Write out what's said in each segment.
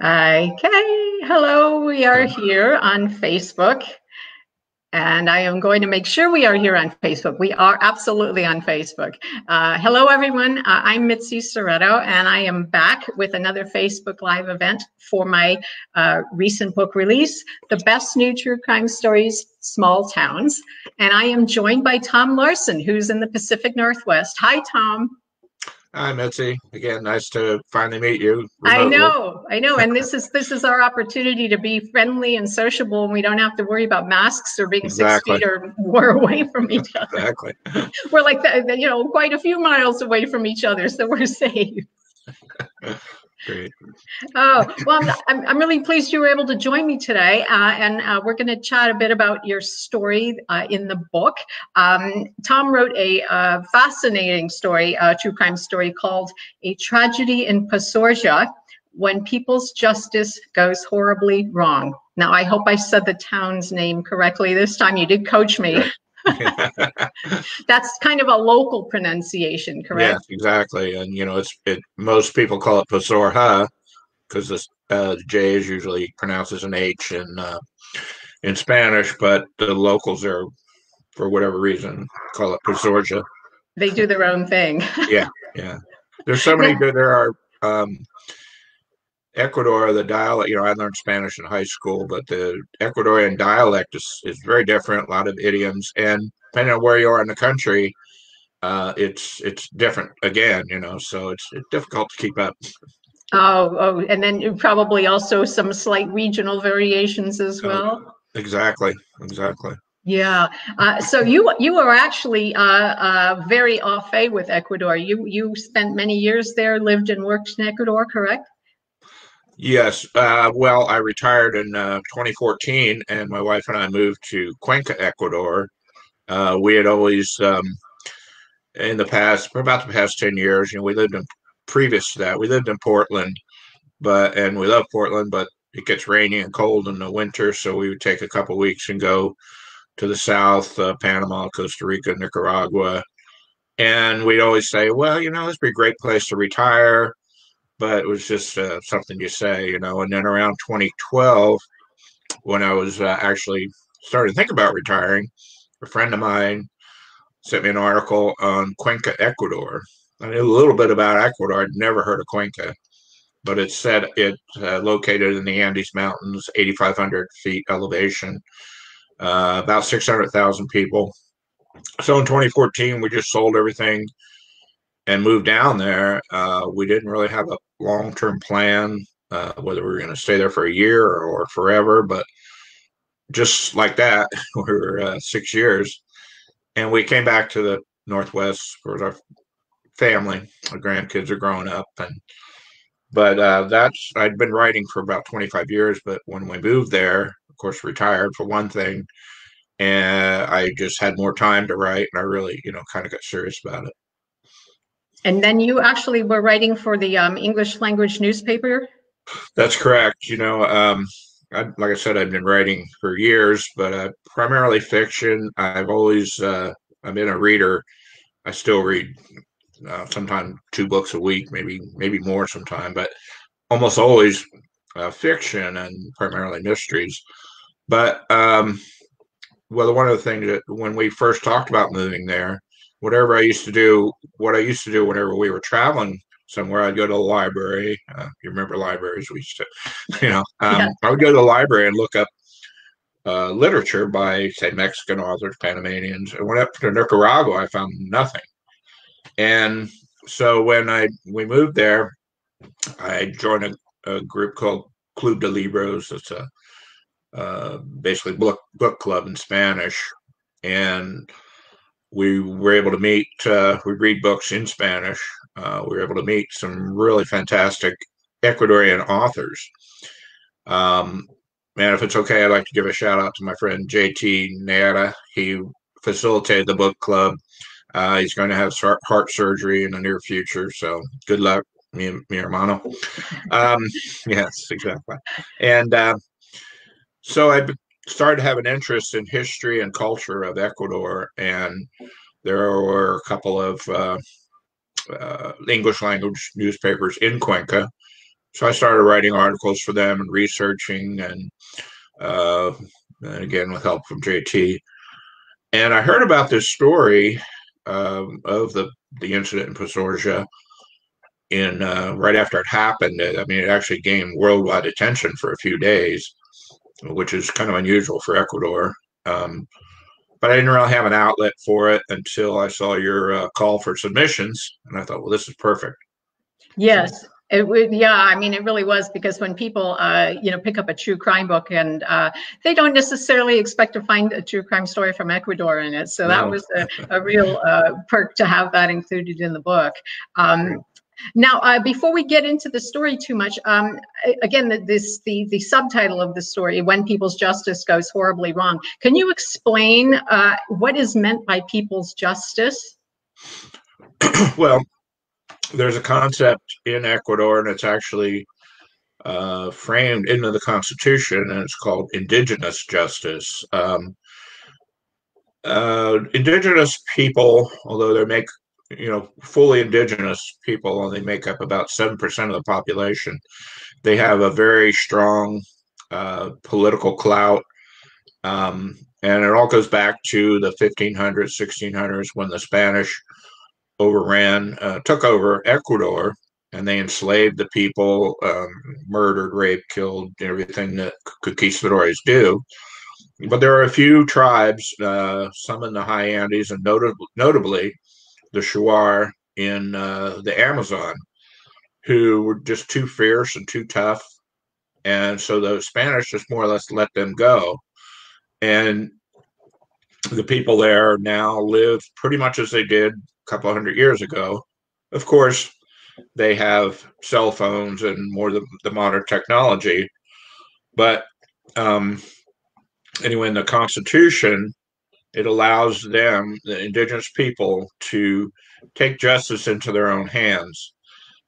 Okay, hello, we are here on Facebook. And I am going to make sure we are here on Facebook. We are absolutely on Facebook. Uh, hello, everyone. Uh, I'm Mitzi Szereto, and I am back with another Facebook Live event for my uh, recent book release, The Best New True Crime Stories, Small Towns. And I am joined by Tom Larsen, who's in the Pacific Northwest. Hi, Tom. Hi, Mitzi. Again, nice to finally meet you. Remotely. I know, I know, and this is this is our opportunity to be friendly and sociable, and we don't have to worry about masks or being exactly. six feet or more away from each other. Exactly. We're like you know quite a few miles away from each other, so we're safe. Great. Oh, well, I'm, I'm really pleased you were able to join me today. Uh, and uh, we're going to chat a bit about your story uh, in the book. Um, Tom wrote a uh, fascinating story, a true crime story called A Tragedy in Posorja When People's Justice Goes Horribly Wrong. Now, I hope I said the town's name correctly this time. You did coach me. That's kind of a local pronunciation, correct? Yeah, exactly. And you know, it's it. Most people call it Posorja because the uh, J is usually pronounced as an H in uh, in Spanish, but the locals are, for whatever reason, call it Posorja. They do their own thing. yeah, yeah. There's so many. There are um, Ecuador, the dialect, you know, I learned Spanish in high school, but the Ecuadorian dialect is, is very different, a lot of idioms. And depending on where you are in the country, uh, it's it's different again, you know, so it's, it's difficult to keep up. Oh, oh, and then probably also some slight regional variations as uh, well. Uh, exactly, exactly. Yeah. Uh, so you you are actually uh, uh, very au fait with Ecuador. You you spent many years there, lived and worked in Ecuador, correct? Yes. Uh, well, I retired in uh, 2014, and my wife and I moved to Cuenca, Ecuador. Uh, we had always, um, in the past, for about the past 10 years, you know, we lived in previous to that, we lived in Portland, but and we love Portland, but it gets rainy and cold in the winter, so we would take a couple weeks and go to the south, uh, Panama, Costa Rica, Nicaragua, and we'd always say, well, you know, this would be a great place to retire but it was just uh, something you say, you know. And then around 2012, when I was uh, actually starting to think about retiring, a friend of mine sent me an article on Cuenca, Ecuador. I knew a little bit about Ecuador. I'd never heard of Cuenca, but it said it uh, located in the Andes Mountains, 8,500 feet elevation, uh, about 600,000 people. So in 2014, we just sold everything and moved down there. Uh, we didn't really have a long term plan, uh, whether we were going to stay there for a year or, or, forever, but just like that, we were uh, six years. And we came back to the Northwest for our family. Our grandkids are growing up. And, but uh, that's, I'd been writing for about 25 years. But when we moved there, of course, retired for one thing. And I just had more time to write. And I really, you know, kind of got serious about it. And then you actually were writing for the um, English language newspaper? That's correct. You know, um, I, like I said, I've been writing for years, but uh, primarily fiction. I've always, uh, I've been a reader. I still read uh, sometimes two books a week, maybe maybe more sometime, but almost always uh, fiction and primarily mysteries. But um, well, one of the things that when we first talked about moving there, whatever I used to do, what I used to do whenever we were traveling somewhere, I'd go to the library. Uh, you remember libraries? We used to, you know, um, yeah. I would go to the library and look up uh, literature by, say, Mexican authors, Panamanians. And went up to Nicaragua, I found nothing. And so when I we moved there, I joined a, a group called Club de Libros. It's a uh, basically book book club in Spanish, and we were able to meet, uh, we read books in Spanish. Uh, we were able to meet some really fantastic Ecuadorian authors. Um, and if it's okay, I'd like to give a shout out to my friend JT Nera. He facilitated the book club. Uh, he's going to have heart surgery in the near future. So good luck, mi, mi hermano. Um, yes, exactly. And uh, so I started to have an interest in history and culture of Ecuador, and there were a couple of uh, uh, English language newspapers in Cuenca, so I started writing articles for them and researching, and, uh, and again with help from JT. And I heard about this story um, of the the incident in Posorja in uh, right after it happened. I mean, it actually gained worldwide attention for a few days, which is kind of unusual for Ecuador. Um, but I didn't really have an outlet for it until I saw your uh, call for submissions, and I thought, well, this is perfect. Yes. It would, yeah. I mean, it really was because when people, uh, you know, pick up a true crime book and uh, they don't necessarily expect to find a true crime story from Ecuador in it, so that no. was a, a real uh, perk to have that included in the book. Um, now, uh, before we get into the story too much, um, again, the, this the the subtitle of the story, "When People's Justice Goes Horribly Wrong." Can you explain uh, what is meant by people's justice? well, there's a concept in Ecuador, and it's actually uh, framed into the Constitution, and it's called indigenous justice. Um, uh, indigenous people, although they make you know, fully indigenous people only make up about 7% of the population. They have a very strong uh, political clout. Um, and it all goes back to the 1500s, 1600s when the Spanish overran, uh, took over Ecuador, and they enslaved the people, um, murdered, raped, killed, everything that conquistadores do. But there are a few tribes, uh, some in the high Andes, and notab- notably the Shuar in uh, the Amazon, who were just too fierce and too tough. And so the Spanish just more or less let them go. And the people there now live pretty much as they did a couple hundred years ago. Of course, they have cell phones and more the, the modern technology. But um, anyway, in the Constitution, it allows them, the indigenous people, to take justice into their own hands.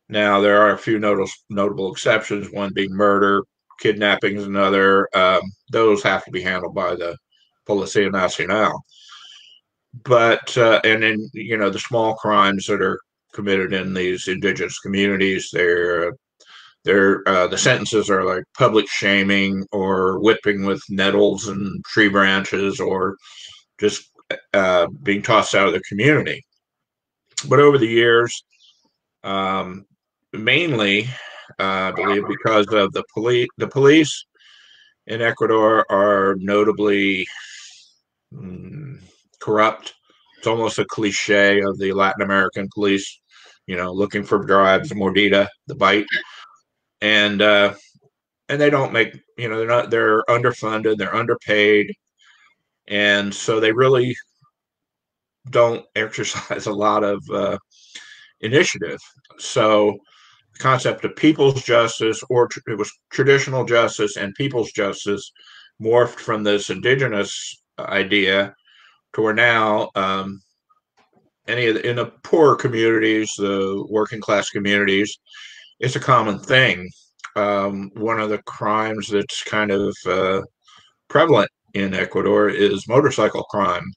Now, there are a few notable, notable exceptions, one being murder, kidnapping is another. Um, those have to be handled by the Policia Nacional. But, uh, and then, you know, the small crimes that are committed in these indigenous communities, they're they're uh, the sentences are like public shaming or whipping with nettles and tree branches or just uh, being tossed out of the community. But over the years, um, mainly, uh, I believe, because of the police, the police in Ecuador are notably mm, corrupt. It's almost a cliche of the Latin American police, you know, looking for bribes, mordida, the bite, and uh, and they don't make, you know, they're not, they're underfunded, they're underpaid, and so they really don't exercise a lot of uh, initiative. So the concept of people's justice, or tr- it was traditional justice and people's justice, morphed from this indigenous idea to where now um, any of the, in the poorer communities, the working class communities, it's a common thing. Um, one of the crimes that's kind of uh, prevalent in Ecuador is motorcycle crime,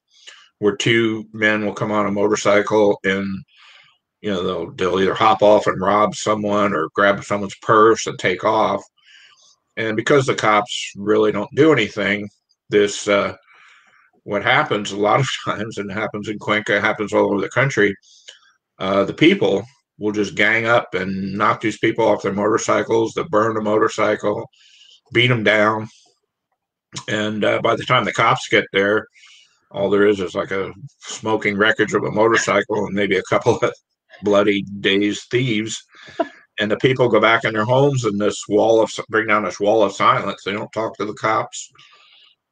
where two men will come on a motorcycle and you know they'll they'll either hop off and rob someone or grab someone's purse and take off. And because the cops really don't do anything, this uh, what happens a lot of times, and happens in Cuenca, happens all over the country. Uh, the people will just gang up and knock these people off their motorcycles. They burn the motorcycle, beat them down, and uh, by the time the cops get there, all there is is like a smoking wreckage of a motorcycle and maybe a couple of bloody dazed thieves. And the people go back in their homes, and this wall of bring down this wall of silence. They don't talk to the cops,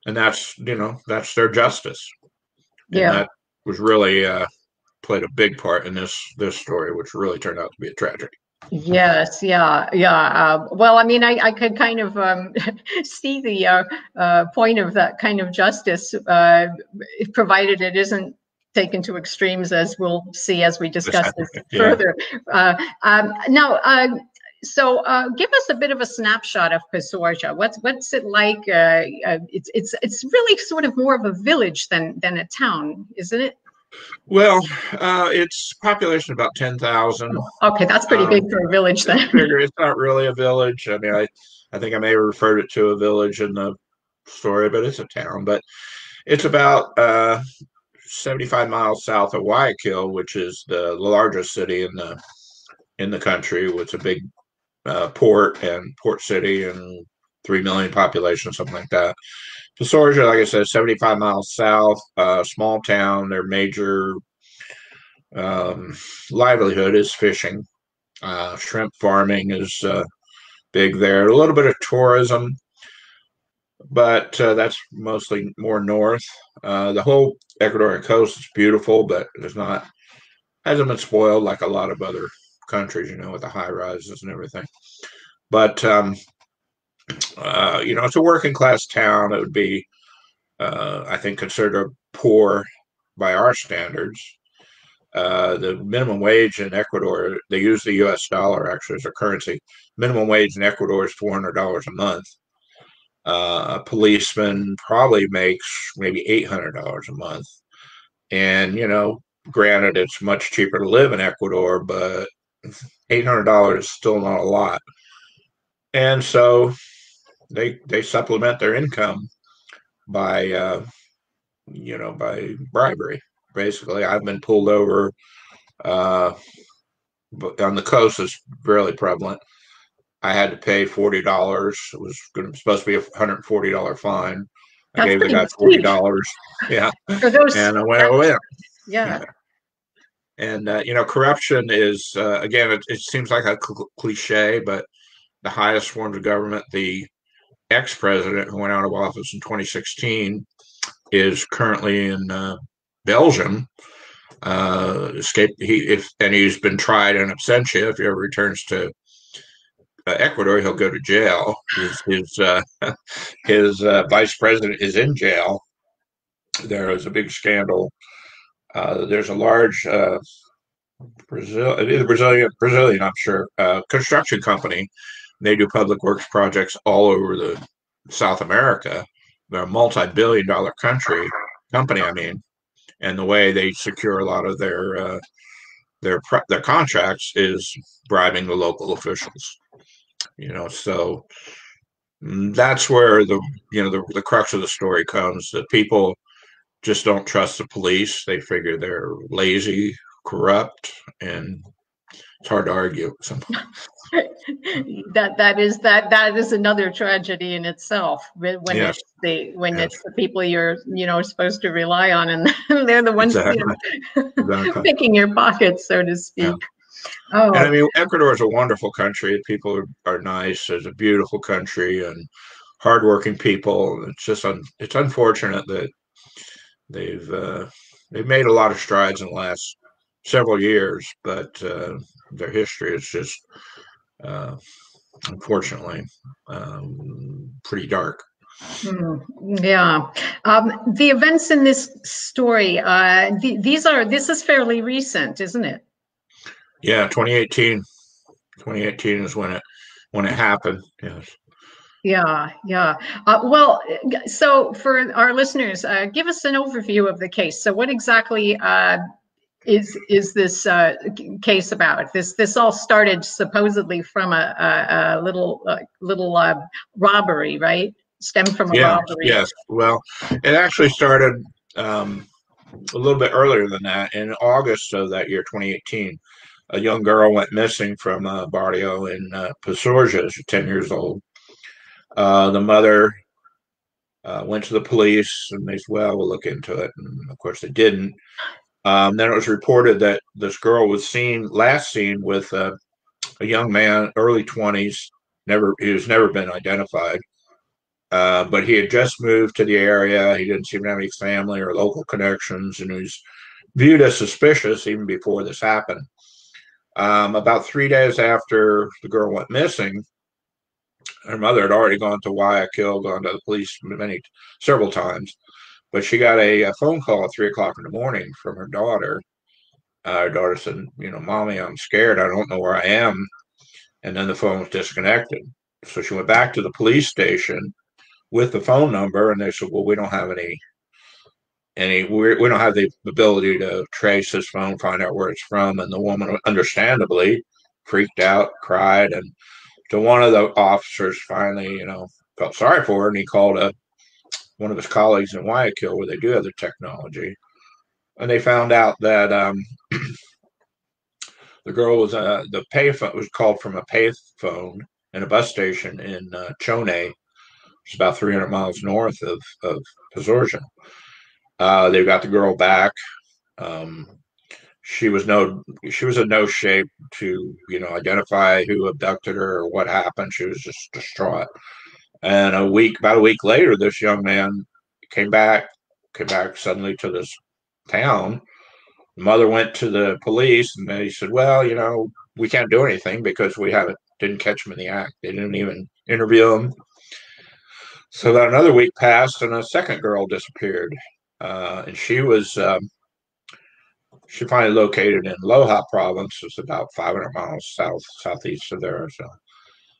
and that's you know that's their justice. Yeah, and that was really uh, played a big part in this this story, which really turned out to be a tragedy. Yes, yeah, yeah. Uh, well, I mean, I, I could kind of um, see the uh, uh, point of that kind of justice, uh, provided it isn't taken to extremes, as we'll see as we discuss this yeah. further. Uh, um, now, uh, so give us a bit of a snapshot of Posorja. What's what's it like? it's it's it's really sort of more of a village than than a town, isn't it? Well, uh, its population about ten thousand. Okay, that's pretty um, big for a village then. it's not really a village. I mean, I, I think I may have referred it to a village in the story, but it's a town. But it's about uh, seventy-five miles south of Guayaquil, which is the largest city in the in the country. It's a big uh, port and port city and three million population, something like that. Posorja, like I said, 75 miles south, uh, small town. Their major um, livelihood is fishing. Uh, shrimp farming is uh, big there. A little bit of tourism, but uh, that's mostly more north. Uh, the whole Ecuadorian coast is beautiful, but it's not hasn't been spoiled like a lot of other countries, you know, with the high rises and everything. But um, uh, you know, it's a working class town. It would be, uh, I think, considered poor by our standards. Uh, the minimum wage in Ecuador, they use the U.S. dollar actually as a currency. Minimum wage in Ecuador is four hundred dollars a month. Uh, a policeman probably makes maybe eight hundred dollars a month, and you know, granted, it's much cheaper to live in Ecuador, but eight hundred dollars is still not a lot. And so they they supplement their income by uh, you know by bribery. Basically, I've been pulled over. Uh, on the coast is really prevalent. I had to pay forty dollars. It was going to, supposed to be a hundred and forty dollar fine. I gave the guy forty dollars. Yeah, those, and I went. Oh, yeah. yeah. And uh, you know, corruption is uh, again. It, it, seems like a cl- cliche, but the highest forms of government, the ex president who went out of office in 2016 is currently in uh, Belgium. Uh, escaped he if and he's been tried in absentia. If he ever returns to uh, Ecuador, he'll go to jail. His his, uh, his uh, vice president is in jail. There is a big scandal. Uh, there's a large Brazil, Brazilian, Brazilian, I'm sure, construction company they do public works projects all over the South America. They're a multi-billion dollar country company, I mean, and the way they secure a lot of their uh, their their contracts is bribing the local officials. You know, so mm, that's where the you know the, the crux of the story comes. That people just don't trust the police. They figure they're lazy, corrupt, and it's hard to argue. that that is that that is another tragedy in itself when yes. it's the when yes. it's the people you're you know supposed to rely on and they're the ones exactly. you know, exactly. picking your pockets so to speak yeah. oh and i mean ecuador is a wonderful country people are, are nice it's a beautiful country and hardworking people it's just un, it's unfortunate that they've uh, they've made a lot of strides in the last several years but uh, their history is just uh, unfortunately, um, pretty dark. Mm, yeah, um, the events in this story. Uh, these are this is fairly recent, isn't it? Yeah, 2018. 2018 is when it when it happened. Yes. Yeah, yeah. Uh, well, so for our listeners, uh, give us an overview of the case. So, what exactly uh, is is this uh, case about? This this all started supposedly from a, a, a little uh, little uh, robbery, right? Stemmed from a yeah, robbery. Yes. Well, it actually started um, a little bit earlier than that. In August of that year, 2018, a young girl went missing from a barrio in uh. She's 10 years old. Uh, the mother uh, went to the police and they said, well, we'll look into it. And of course, they didn't. Um, then it was reported that this girl was seen last seen with uh, a young man, early twenties. Never, he has never been identified. Uh, but he had just moved to the area. He didn't seem to have any family or local connections, and he was viewed as suspicious even before this happened. Um, about three days after the girl went missing, her mother had already gone to Guayaquil, gone to the police many several times. But she got a, a phone call at three o'clock in the morning from her daughter. Uh, her daughter said, "You know, mommy, I'm scared. I don't know where I am." And then the phone was disconnected. So she went back to the police station with the phone number, and they said, "Well, we don't have any and he, we we don't have the ability to trace this phone, find out where it's from. And the woman, understandably, freaked out, cried, and to one of the officers finally, you know, felt sorry for her, and he called a one of his colleagues in Guayaquil where they do the technology, and they found out that um, the girl was uh, the payphone was called from a payphone in a bus station in uh, Chone, which is about 300 miles north of of Posorja. Uh, they got the girl back. Um, she was no she was in no shape to you know identify who abducted her or what happened. She was just distraught. And a week about a week later, this young man came back came back suddenly to this town. The mother went to the police and they said, "Well, you know, we can't do anything because we haven't didn't catch him in the act. They didn't even interview him." So about another week passed, and a second girl disappeared, uh, and she was um, she finally located in Loja province. It's about 500 miles south southeast of there. So,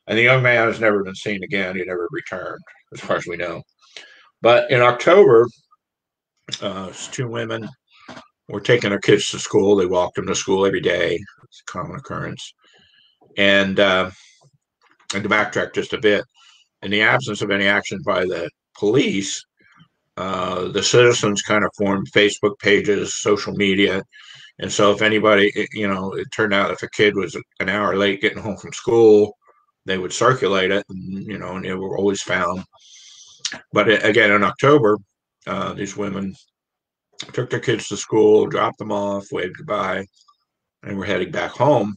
and the young man has never been seen again. He never returned, as far as we know. But in October, uh, two women were taking their kids to school. They walked them to school every day. It's a common occurrence. And uh, and to backtrack just a bit, in the absence of any action by the police, uh, the citizens kind of formed Facebook pages, social media. And so if anybody, you know, it turned out if a kid was an hour late getting home from school, they would circulate it, and, you know, and they were always found. But again, in October, uh, these women took their kids to school, dropped them off, waved goodbye, and were heading back home.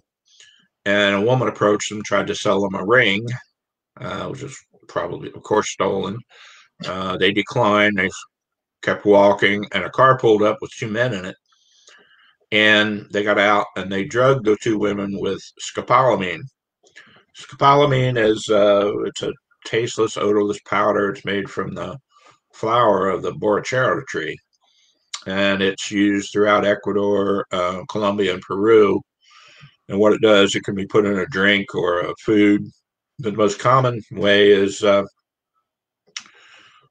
And a woman approached them, tried to sell them a ring, uh, which was probably, of course, stolen. Uh, they declined. They kept walking, and a car pulled up with two men in it. And they got out and they drugged the two women with scopolamine. Scopolamine is uh, it's a tasteless, odorless powder. It's made from the flower of the borrachera tree, and it's used throughout Ecuador, uh, Colombia, and Peru. And what it does, it can be put in a drink or a food. The most common way is uh,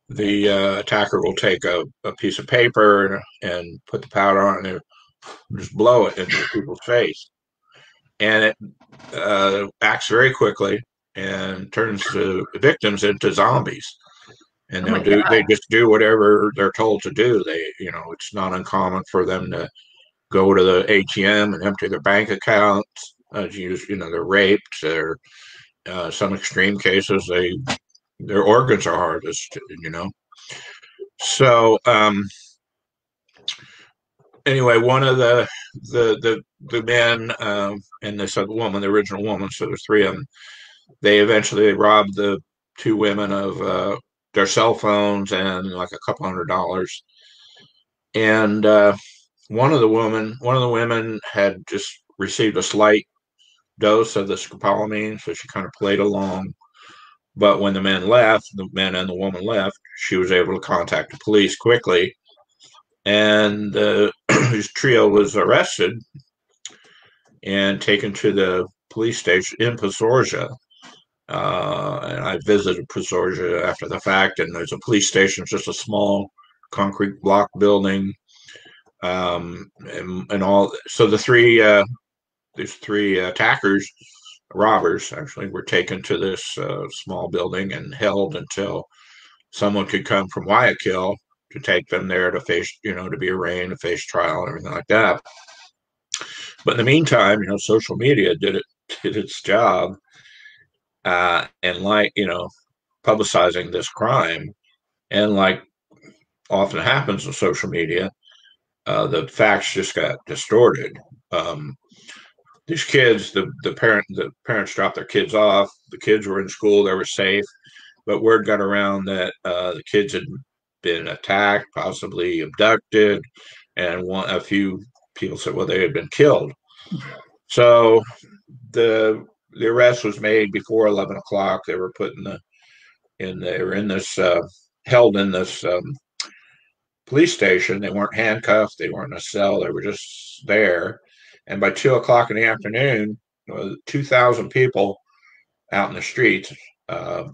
the uh, attacker will take a, a, piece of paper and put the powder on it and just blow it into people's face. And it uh, acts very quickly and turns the victims into zombies. And oh do, they just do whatever they're told to do. They, you know, it's not uncommon for them to go to the ATM and empty their bank accounts. Uh, you, you know, they're raped. They're uh, some extreme cases they their organs are harvested, you know. So um, anyway, one of the the the the men um, and this other woman, the original woman, so there's three of them. They eventually robbed the two women of uh, their cell phones and like a couple hundred dollars. And uh, one of the women, one of the women had just received a slight dose of the scopolamine, so she kind of played along. But when the men left, the men and the woman left, she was able to contact the police quickly. And uh, his trio was arrested and taken to the police station in Posorja. Uh, and I visited Posorja after the fact, and there's a police station, it's just a small concrete block building. Um, and, and all so the three uh, these three attackers robbers actually were taken to this uh, small building and held until someone could come from Guayaquil to take them there to face, you know, to be arraigned, to face trial, and everything like that. But in the meantime, you know, social media did it did its job, uh, and like you know, publicizing this crime, and like often happens in social media, uh, the facts just got distorted. Um, these kids, the the parent the parents dropped their kids off. The kids were in school; they were safe. But word got around that uh, the kids had been attacked, possibly abducted, and one a few people said, well, they had been killed. So the the arrest was made before eleven o'clock. They were put in the in they were in this uh, held in this um, police station. They weren't handcuffed. They weren't in a cell. They were just there and by two o'clock in the afternoon, uh, 2,000 people out in the streets, uh,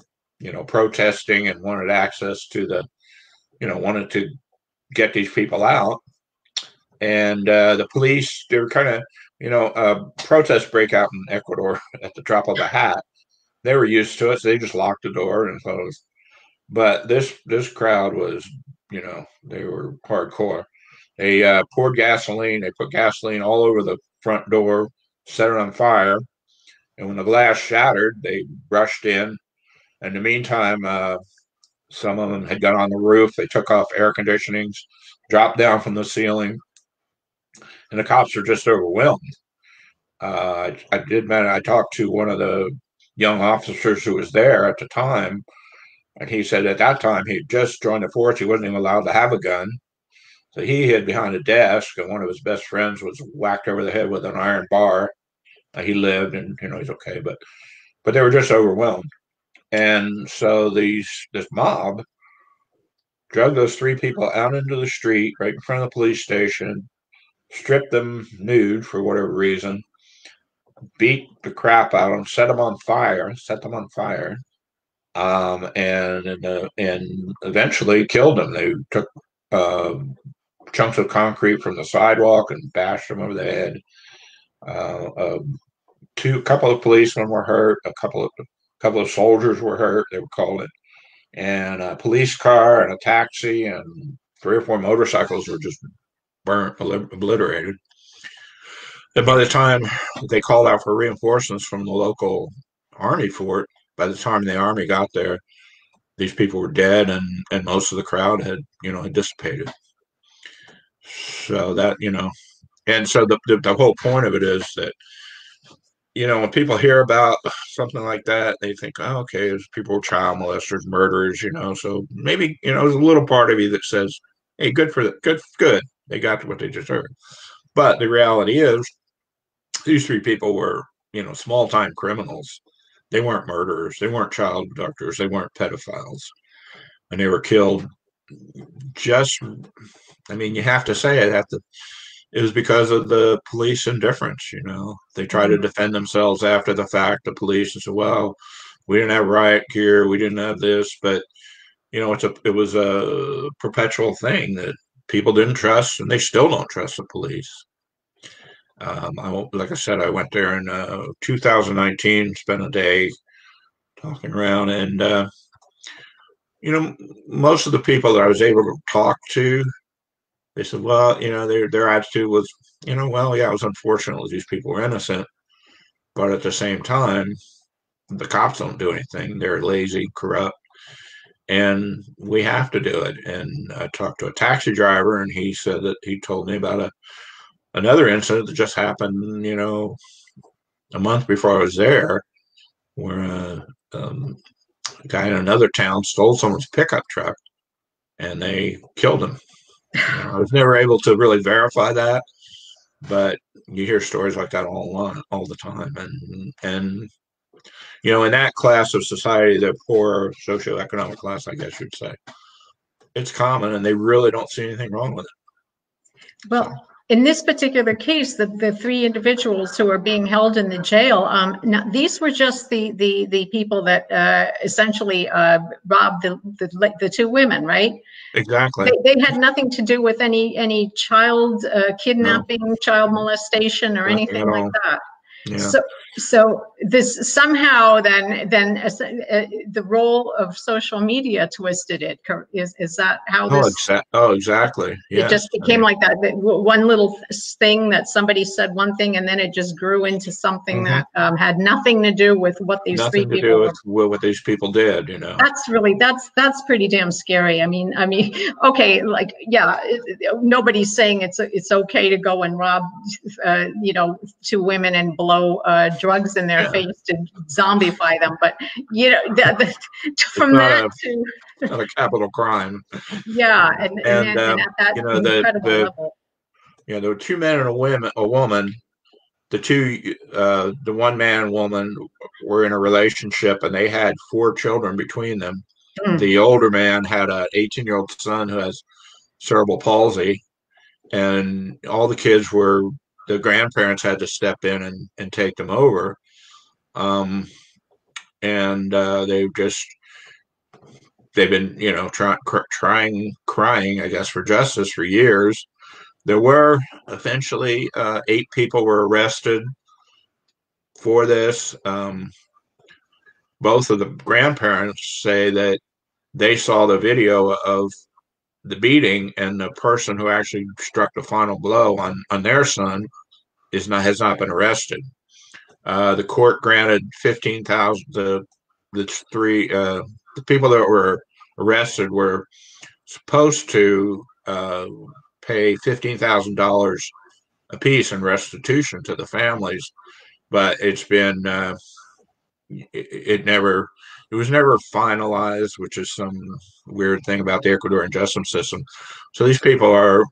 you know, protesting and wanted access to the, you know, wanted to get these people out. And uh, the police, they were kind of, you know, uh, protests break out in Ecuador at the drop of a hat. They were used to it, so they just locked the door and closed. But this this crowd was, you know, they were hardcore. They uh, poured gasoline. They put gasoline all over the front door, set it on fire, and when the glass shattered, they rushed in. In the meantime, uh, some of them had got on the roof. They took off air conditionings, dropped down from the ceiling, and the cops were just overwhelmed. Uh, I, I did man. I talked to one of the young officers who was there at the time, and he said at that time he had just joined the force. He wasn't even allowed to have a gun. So he hid behind a desk, and one of his best friends was whacked over the head with an iron bar. He lived, and you know he's okay, but but they were just overwhelmed, and so these this mob drug those three people out into the street right in front of the police station, stripped them nude for whatever reason, beat the crap out of them, set them on fire, set them on fire, um, and and, uh, and eventually killed them. They took uh, chunks of concrete from the sidewalk and bashed them over the head. Uh, uh, two, a couple of policemen were hurt. A couple of, couple of soldiers were hurt. They were called it, and a police car and a taxi and three or four motorcycles were just burnt, obliterated. And by the time they called out for reinforcements from the local army fort, by the time the army got there, these people were dead, and and most of the crowd had you know had dissipated. So that you know, and so the, the, the whole point of it is that you know when people hear about something like that, they think, oh, okay, there's people child molesters, murderers, you know. So maybe you know there's a little part of you that says, hey, good for the good, good, they got what they deserved. But the reality is, these three people were you know small time criminals. They weren't murderers. They weren't child abductors. They weren't pedophiles, and they were killed just I mean, you have to say it. Have to. It was because of the police indifference. You know, they try to mm-hmm. defend themselves after the fact. The police and say, "Well, we didn't have riot gear. We didn't have this," but you know, it's a it was a perpetual thing that people didn't trust, and they still don't trust the police. Um, I like I said, I went there in uh, 2019, spent a day talking around, and uh, you know, most of the people that I was able to talk to they said, well, you know, their their attitude was, you know, well, yeah, it was unfortunate these people were innocent, but at the same time, the cops don't do anything. They're lazy, corrupt, and we have to do it. And I talked to a taxi driver, and he said that he told me about a another incident that just happened, you know, a month before I was there, where a, um, a guy in another town stole someone's pickup truck, and they killed him I was never able to really verify that, but you hear stories like that all all the time, and and you know, in that class of society, the poor socioeconomic class, I guess you'd say, it's common, and they really don't see anything wrong with it. Well, in this particular case, the, the three individuals who are being held in the jail, um, now, these were just the the the people that uh, essentially uh, robbed the, the, the two women, right? Exactly. They, they, had nothing to do with any any child uh, kidnapping, no. child molestation, or anything like that. Yeah. So, so this somehow then then uh, uh, the role of social media twisted it. Is is that how oh, this? Exa- oh, exactly. It just became I mean, like that, that. One little thing that somebody said one thing, and then it just grew into something mm-hmm. that um, had nothing to do with what these nothing three to do with what these people did. You know, that's really that's that's pretty damn scary. I mean, I mean, okay, like yeah, nobody's saying it's it's okay to go and rob, uh, you know, two women and blow uh, drugs in their yeah. face to zombify them. But you know, the, the, from that a, to not a capital crime. Yeah, and and, and, um, and at that you know, incredible the, level. You know, there were two men and a woman. A woman. The two, uh, the one man and woman, were in a relationship, and they had four children between them. Mm. The older man had an 18 year old son who has cerebral palsy, and all the kids were the grandparents had to step in and, and take them over. Um, and uh, they've just they've been, you know, trying, trying, crying, I guess, for justice for years. There were eventually uh, eight people were arrested for this. Um, both of the grandparents say that they saw the video of the beating and the person who actually struck the final blow on on their son is not has not been arrested. Uh, the court granted fifteen thousand. The the three uh, the people that were arrested were supposed to uh, pay fifteen thousand dollars a piece in restitution to the families, but it's been uh, it, it never it was never finalized, which is some weird thing about the Ecuadorian justice system. So these people are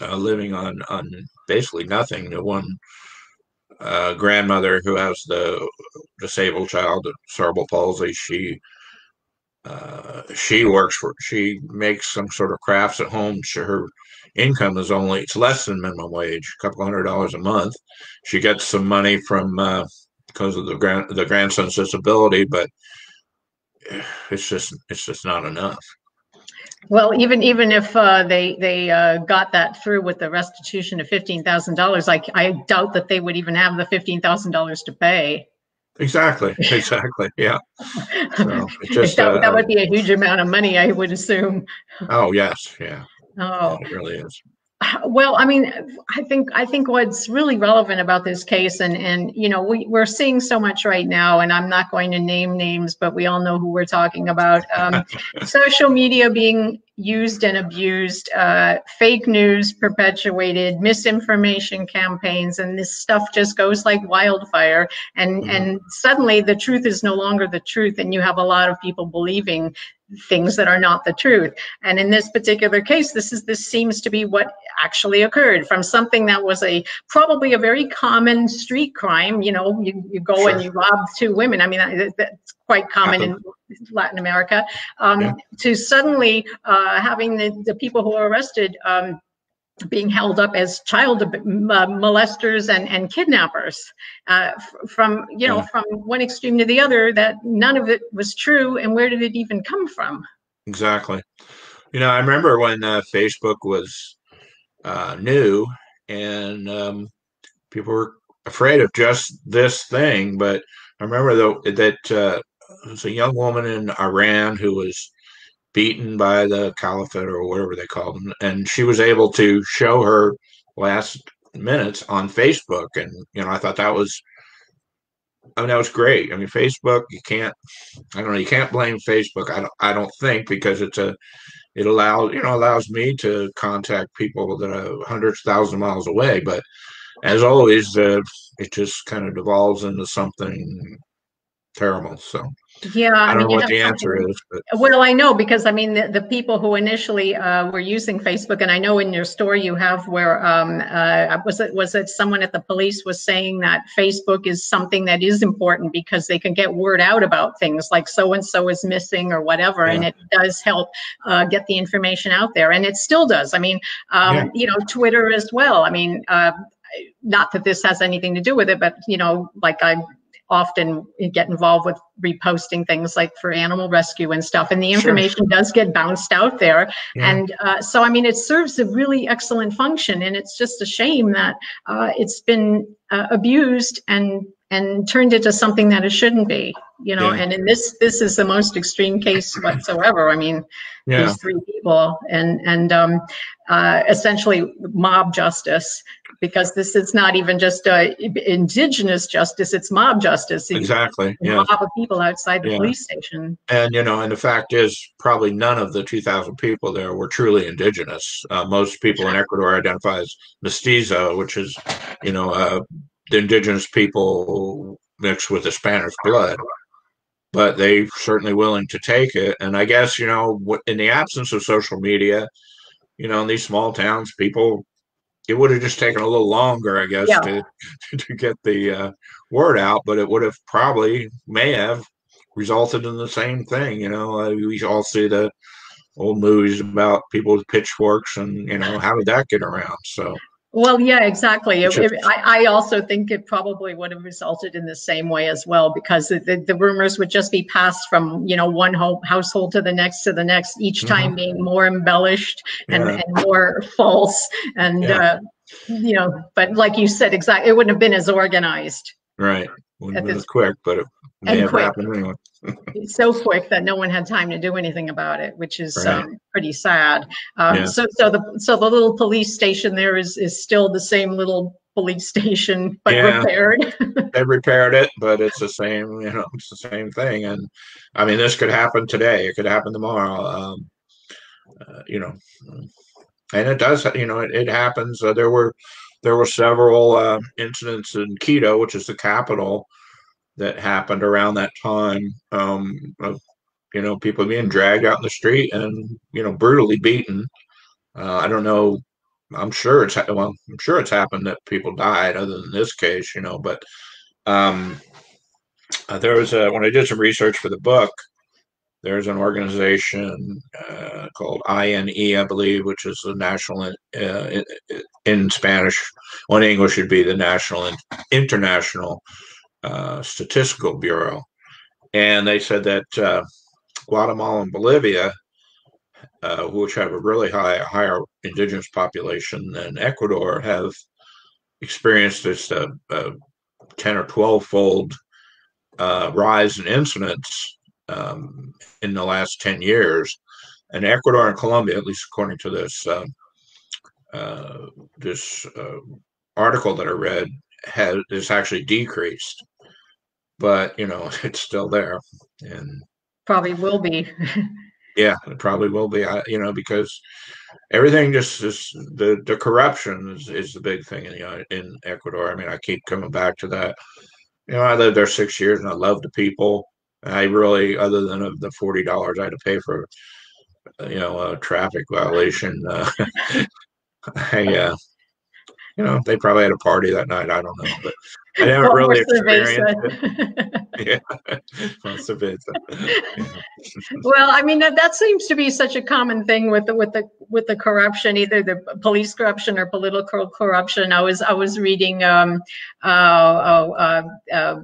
uh, living on on basically nothing. The one uh, grandmother who has the disabled child, cerebral palsy, she uh, she works for she makes some sort of crafts at home. She, her income is only it's less than minimum wage, a couple hundred dollars a month. She gets some money from uh, because of the grand the grandson's disability, but it's just it's just not enough. Well, even even if uh, they they uh, got that through with the restitution of fifteen thousand dollars, like I doubt that they would even have the fifteen thousand dollars to pay. Exactly. Exactly. Yeah. So just, that, uh, that would be a huge amount of money, I would assume. Oh yes, yeah. Oh, yeah, it really is. Well, I mean, I think I think what's really relevant about this case, and and you know, we we're seeing so much right now, and I'm not going to name names, but we all know who we're talking about. Um, social media being used and abused, uh, fake news perpetuated, misinformation campaigns, and this stuff just goes like wildfire. And mm-hmm. and suddenly the truth is no longer the truth, and you have a lot of people believing things that are not the truth. And in this particular case, this is this seems to be what actually occurred from something that was a probably a very common street crime. You know, you, you go sure. and you rob two women. I mean, that, that's quite common in Latin America. Um, yeah. To suddenly uh, having the, the people who are arrested um, being held up as child uh, molesters and, and kidnappers uh, from you know yeah. from one extreme to the other that none of it was true and where did it even come from exactly you know i remember when uh, facebook was uh, new and um, people were afraid of just this thing but i remember though that uh, there was a young woman in iran who was beaten by the caliphate or whatever they call them, and she was able to show her last minutes on Facebook, and you know I thought that was. I mean that was great. I mean Facebook, you can't, I don't know, you can't blame Facebook. I don't, I don't think because it's a, it allows, you know, allows me to contact people that are hundreds, thousand miles away. But as always, uh, it just kind of devolves into something terrible. So yeah, I don't I mean, know what the answer is. But. Well, I know because I mean the, the people who initially uh, were using Facebook, and I know in your story you have where um, uh, was it was it someone at the police was saying that Facebook is something that is important because they can get word out about things like so and so is missing or whatever, yeah. and it does help uh, get the information out there, and it still does. I mean, um, yeah. you know, Twitter as well. I mean uh, not that this has anything to do with it, but you know, like I often get involved with reposting things like for animal rescue and stuff and the information sure. does get bounced out there yeah. and uh, so i mean it serves a really excellent function and it's just a shame that uh, it's been uh, abused and and turned into something that it shouldn't be you know yeah. and in this this is the most extreme case whatsoever i mean yeah. these three people and and um, uh, essentially mob justice because this is not even just uh, indigenous justice; it's mob justice. Exactly. Yeah. Mob of people outside the yeah. police station. And you know, and the fact is, probably none of the 2,000 people there were truly indigenous. Uh, most people in Ecuador identify as mestizo, which is, you know, uh, the indigenous people mixed with the Spanish blood. But they certainly willing to take it. And I guess you know, in the absence of social media, you know, in these small towns, people it would have just taken a little longer, I guess, yeah. to to get the uh, word out, but it would have probably may have resulted in the same thing. You know, uh, we all see the old movies about people with pitchforks, and you know, how did that get around? So. Well, yeah, exactly. It, it, I, I, also think it probably would have resulted in the same way as well, because the, the, the rumors would just be passed from, you know, one home, household to the next to the next, each mm-hmm. time mm-hmm. being more embellished and, yeah. and more false. And, yeah. uh, you know, but like you said, exactly, it wouldn't have been as organized. Right. Wouldn't have been as quick, but it may have quick. happened anyway. so quick that no one had time to do anything about it, which is right. um, pretty sad. Um, yeah. So, so the so the little police station there is is still the same little police station, but yeah. repaired. they repaired it, but it's the same. You know, it's the same thing. And I mean, this could happen today. It could happen tomorrow. Um, uh, you know, and it does. You know, it, it happens. Uh, there were there were several uh, incidents in Quito, which is the capital, that happened around that time um, of you know people being dragged out in the street and you know brutally beaten. Uh, I don't know. I'm sure it's well. I'm sure it's happened that people died, other than this case, you know. But um, uh, there was a when I did some research for the book. There's an organization uh, called INE, I believe, which is the national uh, in, Spanish. Well, in English, would be the National International uh, Statistical Bureau, and they said that uh, Guatemala and Bolivia, uh, which have a really high higher indigenous population than Ecuador, have experienced this uh, uh, ten or twelve fold rise in incidents um, in the last ten years, and Ecuador and Colombia, at least according to this um, uh, this uh, article that I read, has is actually decreased. But you know it's still there. And probably will be. Yeah it probably will be. I, you know because everything just is the the corruption is, is the big thing in in ecuador. I mean i keep coming back to that. You know i lived there six years and i love the people i really other than the $40 i had to pay for you know a traffic violation uh, i uh, you know, they probably had a party that night. I don't know, but I haven't really experienced it. yeah, well, I mean that, that seems to be such a common thing with the with the with the corruption, either the police corruption or political corruption. I was I was reading um, uh, uh, uh,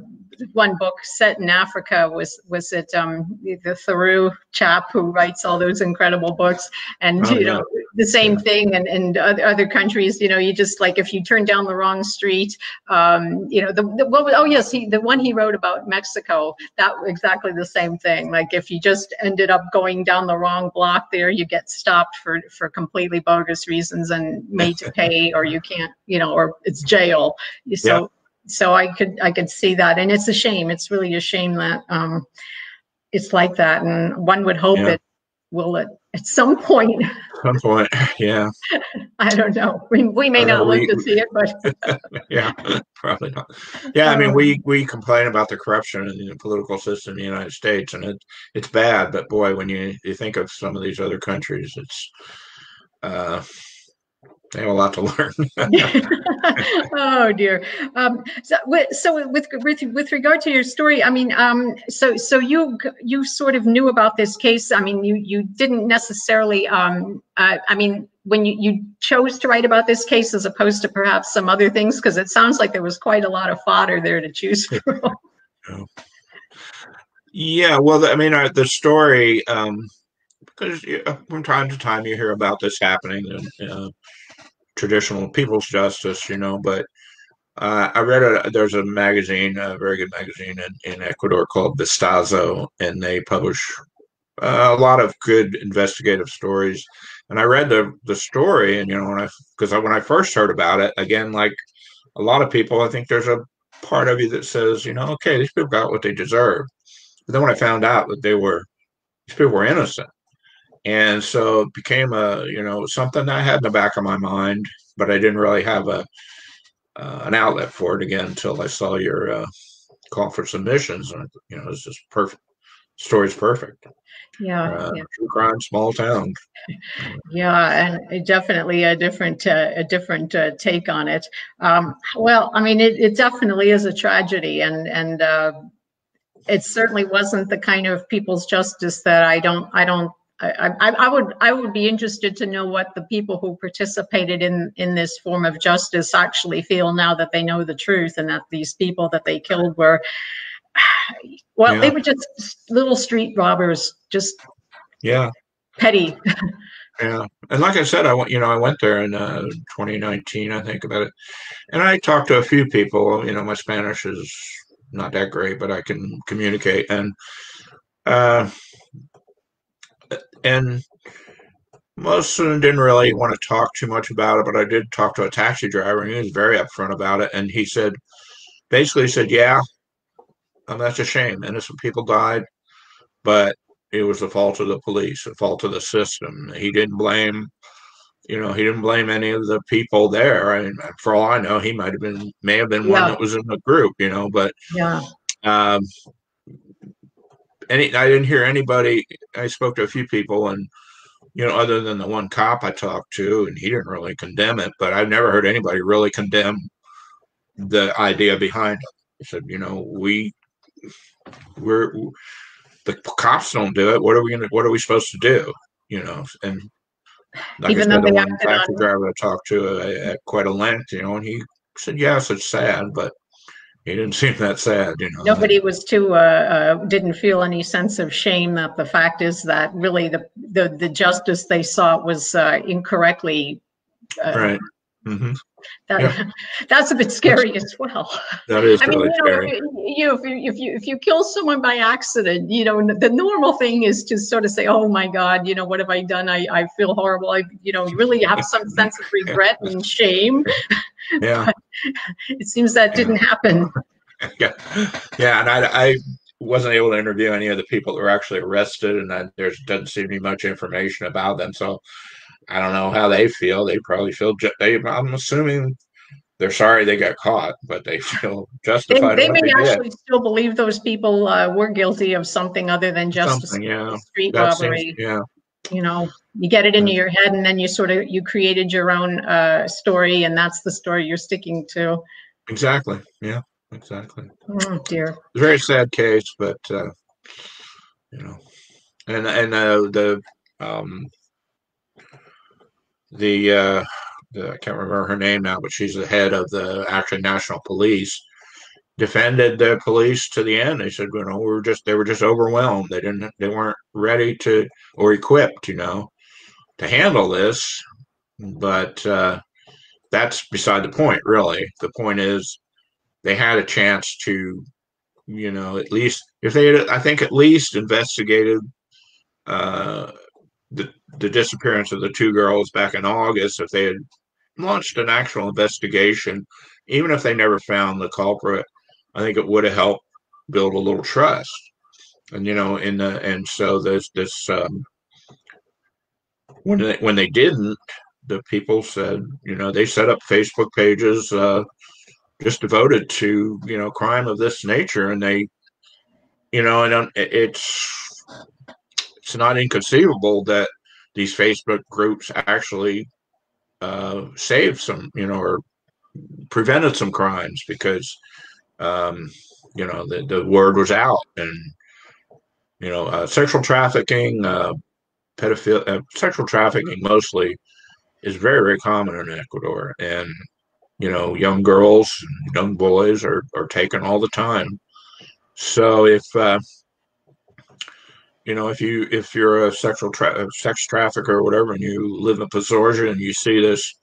one book set in Africa was was it um, the Theroux chap who writes all those incredible books, and oh, you know the same yeah. thing, and and other countries, you know, you just like if you turn down the wrong street, um, you know, the, the what, oh yes, he the one he wrote about Mexico, that exactly the same thing. Like if you just ended up going down the wrong block there, you get stopped for for completely bogus reasons and made to pay, or you can't, you know, or it's jail. So. Yeah so I could I could see that, and it's a shame. It's really a shame that um, it's like that, and one would hope yeah. it will at, at some point. Some point, yeah. I don't know. We, we may not live to see it, but yeah, probably not. Yeah, I mean, we um, we complain about the corruption in the political system in the United States, and it it's bad. But boy, when you you think of some of these other countries, it's uh, they have a lot to learn. oh dear. Um, so, so with, with with regard to your story, I mean, um, so so you you sort of knew about this case. I mean, you you didn't necessarily. Um, uh, I mean, when you you chose to write about this case as opposed to perhaps some other things, because it sounds like there was quite a lot of fodder there to choose from. yeah. Well, I mean, uh, the story. Um, because from time to time you hear about this happening and uh, traditional people's justice, you know. But uh, I read a there's a magazine, a very good magazine in, in Ecuador called Vistazo, and they publish uh, a lot of good investigative stories. And I read the the story, and you know, when I because I when I first heard about it, again, like a lot of people, I think there's a part of you that says, you know, okay, these people got what they deserve. But then when I found out that they were these people were innocent, and so it became a you know something I had in the back of my mind, but I didn't really have a uh, an outlet for it again until I saw your uh, call for submissions, and you know it's just perfect. Story's perfect. Yeah, uh, yeah. true crime, small town. Yeah, and definitely a different uh, a different uh, take on it. Um, well, I mean, it, it definitely is a tragedy, and and uh, it certainly wasn't the kind of people's justice that I don't I don't I, I, I, would I would be interested to know what the people who participated in in this form of justice actually feel now that they know the truth and that these people that they killed were well yeah. they were just little street robbers just yeah. petty. Yeah. And like i said i went you know i went there in uh, 2019 i think about it. And i talked to a few people you know my spanish is not that great but i can communicate. And uh and most of them didn't really want to talk too much about it, but I did talk to a taxi driver, and he was very upfront about it. And he said, basically, said, "Yeah, um, that's a shame. Innocent people died, but it was the fault of the police, the fault of the system. He didn't blame." You know, he didn't blame any of the people there. I mean, for all I know, he might have been, may have been yeah. one that was in the group. You know, but yeah, um, any I didn't hear anybody. I spoke to a few people, and you know, other than the one cop I talked to, and he didn't really condemn it. But I've never heard anybody really condemn the idea behind it. He said, you know, we we're the cops don't do it. What are we gonna? What are we supposed to do? You know, and like Even I said, the one taxi driver I talked to at quite a length, you know, and he said, yes, it's sad, but he didn't seem that sad, you know. Nobody was too, uh, uh, didn't feel any sense of shame that the fact is that really the, the, the justice they sought was uh, incorrectly. Uh, right. Mm-hmm. That, yeah. That's a bit scary as well. That is I really mean, you know, scary. You know, if you, if you if you kill someone by accident, you know, the normal thing is to sort of say, "Oh my God, you know, what have I done? I, I feel horrible." I, you know, you really have some sense of regret and shame. Yeah. it seems that didn't happen. Yeah, yeah, and I, I wasn't able to interview any of the people that were actually arrested, and that there doesn't seem to be much information about them. So I don't know how they feel. They probably feel. Ju- they, I'm assuming they're sorry they got caught, but they feel justified. They, they may they actually did. still believe those people uh, were guilty of something other than just something, yeah. street that robbery. Seems, yeah, you know you get it into your head and then you sort of you created your own uh, story and that's the story you're sticking to exactly yeah exactly oh dear very sad case but uh, you know and and uh, the um the uh I can't remember her name now, but she's the head of the actually National Police defended the police to the end. They said, you know, we were just they were just overwhelmed. They didn't they weren't ready to or equipped, you know, to handle this. But uh, that's beside the point, really. The point is they had a chance to, you know, at least if they had, I think at least investigated uh, the the disappearance of the two girls back in August. If they had launched an actual investigation, even if they never found the culprit, I think it would have helped build a little trust. And you know, in the and so this this um, when they, when they didn't, the people said, you know, they set up Facebook pages uh, just devoted to you know crime of this nature, and they, you know, and it's it's not inconceivable that these Facebook groups actually uh, saved some, you know, or prevented some crimes because um, you know, the, the word was out, and you know, uh, sexual trafficking, uh, uh, sexual trafficking mostly is very, very common in Ecuador, and you know, young girls, young boys are are taken all the time. So if uh, you know, if you if you're a sexual tra- sex trafficker or whatever, and you live in Posorja and you see this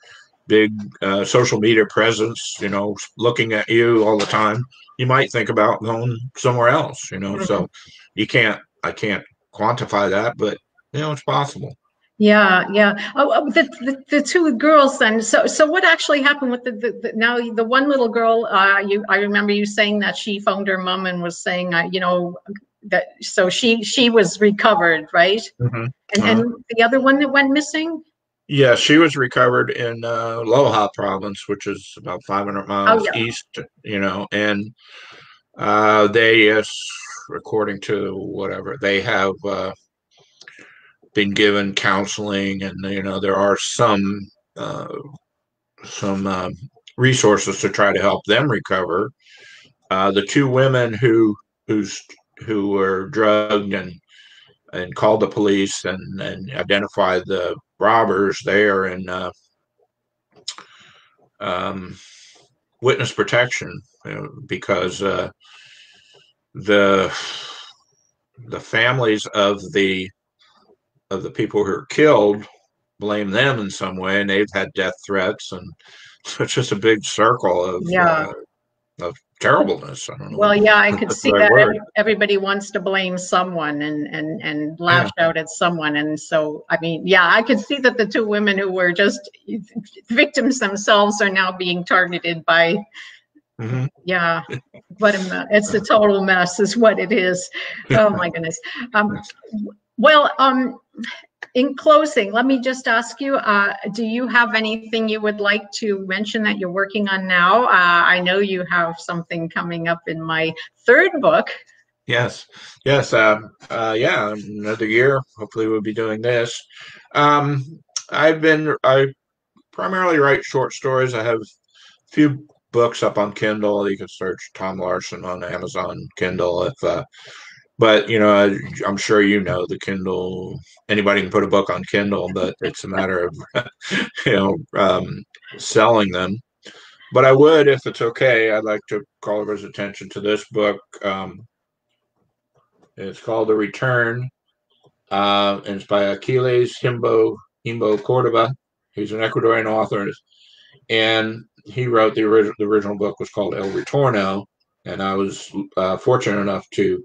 big uh, social media presence, you know, looking at you all the time, you might think about going somewhere else, you know. Mm-hmm. So you can't, I can't quantify that, but you know, it's possible. Yeah, yeah. Oh, oh, the, the, the two girls then. So so what actually happened with the, the, the now the one little girl? Uh, you I remember you saying that she phoned her mom and was saying, uh, you know, that so she she was recovered, right? Mm-hmm. And uh-huh. and the other one that went missing. Yeah, she was recovered in uh, Loja province, which is about 500 miles oh, yeah. east, you know, and uh, they, uh, according to whatever, they have uh, been given counseling, and you know there are some uh, some uh, resources to try to help them recover. Uh, the two women who who's who were drugged and and called the police and, and identified the robbers there and uh, um, witness protection you know, because uh, the the families of the of the people who are killed blame them in some way and they've had death threats and so it's just a big circle of yeah. uh, of terribleness. Well, yeah, I could see that word. everybody wants to blame someone and and and lash yeah. out at someone, and so I mean, yeah, I could see that the two women who were just victims themselves are now being targeted by. Mm-hmm. Yeah, what a mess. It's a total mess, is what it is. Oh my goodness. Um, well, um, in closing, let me just ask you, uh, do you have anything you would like to mention that you're working on now? Uh, I know you have something coming up in my third book. Yes, yes, uh, uh yeah, another year. Hopefully, we'll be doing this. Um, I've been, I primarily write short stories. I have a few books up on Kindle. You can search Tom Larsen on Amazon Kindle if uh, but you know i'm sure you know the kindle anybody can put a book on kindle but it's a matter of you know um, selling them but i would if it's okay i'd like to call everyone's attention to this book um, it's called the return uh, and it's by achilles Himbo Himbo Cordova. He's an Ecuadorian author, and he wrote the original. The original book was called El Retorno, and I was uh, fortunate enough to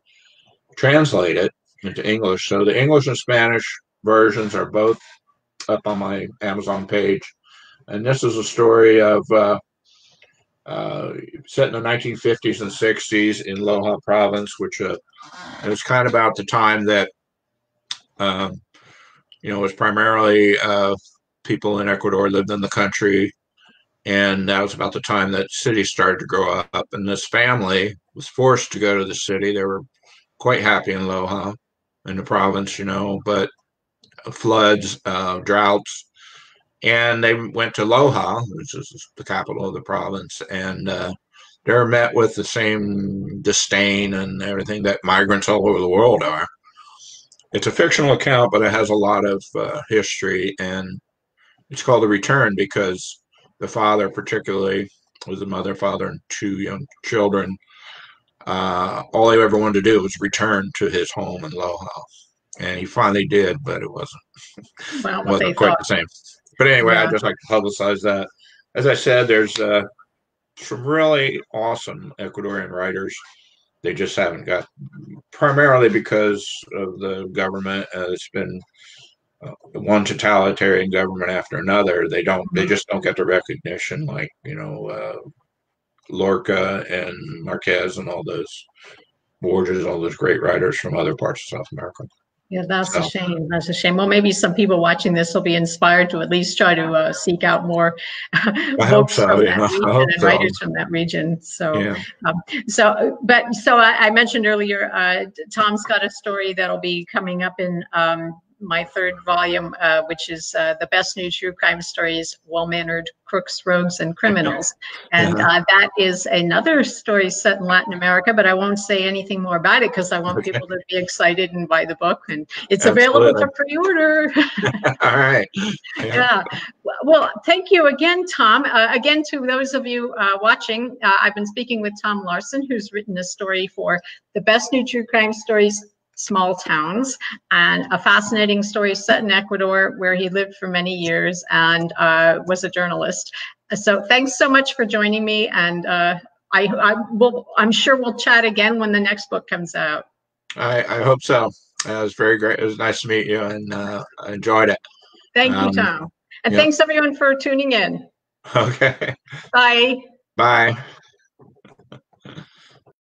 translate it into English. So the English and Spanish versions are both up on my Amazon page. And this is a story of uh, uh, set in the 1950s and 60s in Loja province, which uh, it was kind of about the time that, um, you know, it was primarily uh, people in Ecuador lived in the country. And that was about the time that cities started to grow up. And this family was forced to go to the city. They were quite happy in Loja, in the province, you know, but floods, uh, droughts, and they went to Loja, which is the capital of the province, and uh, they're met with the same disdain and everything that migrants all over the world are. It's a fictional account, but it has a lot of uh, history, and it's called The Return because the father, particularly, was a mother, father, and two young children uh, all he ever wanted to do was return to his home in Loja. And he finally did, but it wasn't, well, wasn't quite thought. the same. But anyway, yeah. I'd just like to publicize that. As I said, there's uh, some really awesome Ecuadorian writers. They just haven't got, primarily because of the government. Uh, it's been uh, one totalitarian government after another. They don't, they mm-hmm. just don't get the recognition like, you know, uh, Lorca and Marquez and all those Borges, all those great writers from other parts of South America. Yeah, that's so. a shame. That's a shame. Well, maybe some people watching this will be inspired to at least try to uh, seek out more books so, from yeah. that region and so. writers from that region. So, yeah. um, so, but so I, I mentioned earlier, uh, Tom's got a story that'll be coming up in um, my third volume, uh, which is uh, the best new true crime stories, well-mannered crooks, rogues, and criminals. And uh-huh. uh, that is another story set in Latin America, but I won't say anything more about it because I want okay. people to be excited and buy the book. And it's Absolutely. available for pre-order. All right. Yeah. yeah. Well, thank you again, Tom. Uh, again, to those of you uh, watching, uh, I've been speaking with Tom Larsen, who's written a story for the best new true crime stories small towns and a fascinating story set in Ecuador where he lived for many years and uh, was a journalist. So thanks so much for joining me and uh, I, I will, I'm sure we'll chat again when the next book comes out. I, I hope so. It was very great. It was nice to meet you and uh, I enjoyed it. Thank um, you, Tom. And thanks everyone for tuning in. Okay. Bye. Bye.